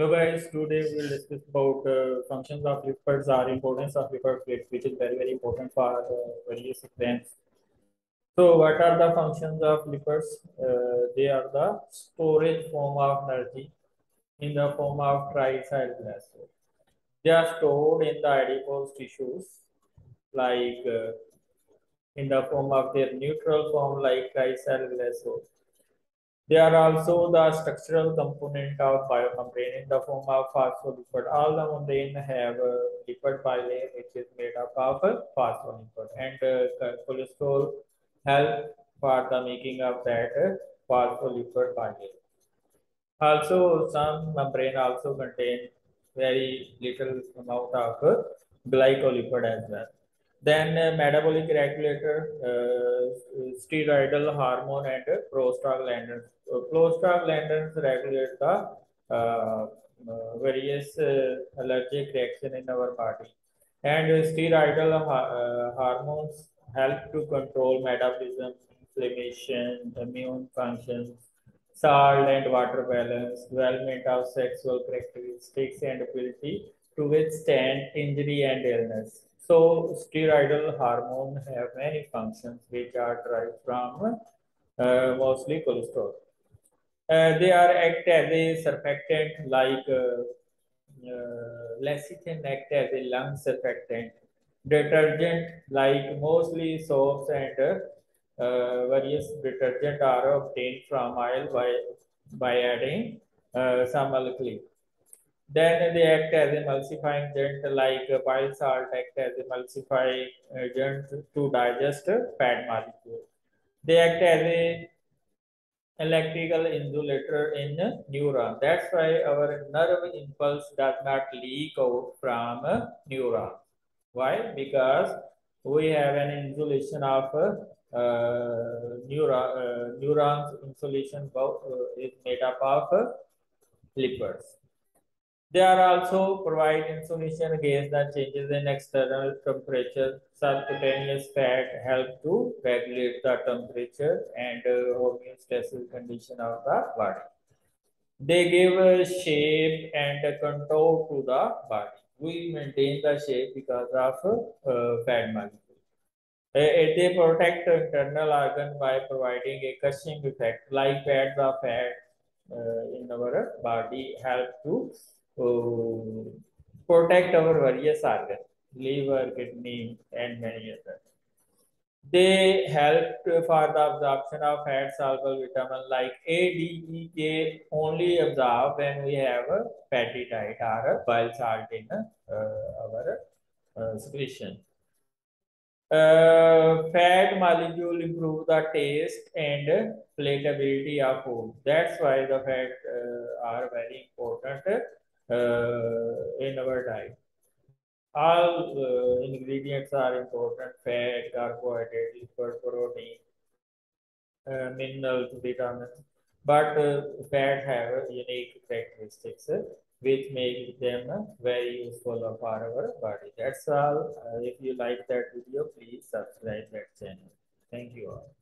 Hello guys, today we will discuss about uh, functions of lipids or importance of lipids, which is very very important for uh, various exams. So what are the functions of lipids? Uh, they are the storage form of energy in the form of triglycerides. They are stored in the adipose tissues like uh, in the form of their neutral form like triglycerides they are also the structural component of biomembrane in the form of phospholipid. All the membrane have a lipid bilayer which is made up of phospholipid and uh, cholesterol help for the making of that phospholipid bilayer. Also, some membrane also contain very little amount of glycolipid as well. Then uh, metabolic regulator, uh, steroidal hormone and prostaglandins. Prostaglandins regulate the uh, various allergic reaction in our body. And steroidal hormones help to control metabolism, inflammation, immune functions, salt and water balance, development of sexual characteristics and ability to withstand injury and illness. So steroidal hormone have many functions which are derived from uh, mostly cholesterol. Uh, they are act as a surfactant like uh, uh, lecithin act as a lung surfactant. Detergent like mostly soaps and uh, various detergent are obtained from oil by, by adding uh, some alkali. Then they act as emulsifying agent like bile salt act as emulsifying agent to digest fat molecule. They act as a electrical insulator in neuron. That's why our nerve impulse does not leak out from neuron. Why? Because we have an insulation of uh, neuron, uh, neurons insulation uh, is made up of lipids. They are also provide insulation against the changes in external temperature. Subcutaneous fat help to regulate the temperature and uh, homeostasis condition of the body. They give a shape and a contour to the body. We maintain the shape because of uh, fat molecule. Uh, they protect the internal organ by providing a cushioning effect, like pads of fat uh, in our body help to protect our various organs, liver, kidney, and many others. They help for the absorption of fat soluble vitamin like A, D, E, K only absorb when we have a fatty diet or a bile salt in uh, our uh, secretion. Uh, fat molecule improve the taste and palatability of food. That's why the fat uh, are very important uh, in our diet. All uh, ingredients are important, fat, carbohydrates, protein, uh, minerals, vitamins. But uh, fat have unique characteristics uh, which make them very useful for our body. That's all. Uh, if you like that video, please subscribe that channel. Thank you all.